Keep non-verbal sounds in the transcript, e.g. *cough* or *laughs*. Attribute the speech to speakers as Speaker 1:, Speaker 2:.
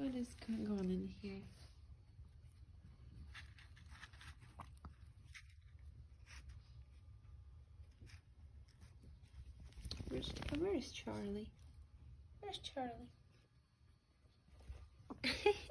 Speaker 1: What is going on in here? Where's, where's Charlie? Where's Charlie? *laughs*